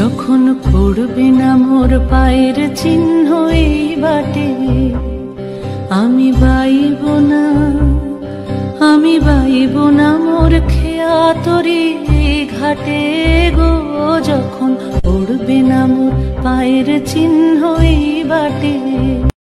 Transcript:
যখন পড়বে না মোর পায়ের চিহ্ন এই বাটে, আমি বাইব না, আমি বাইব না মোর খেয়া তরি ঘাটে গো। যখন পড়বে না মোর পায়ের চিহ্ন এই বাটে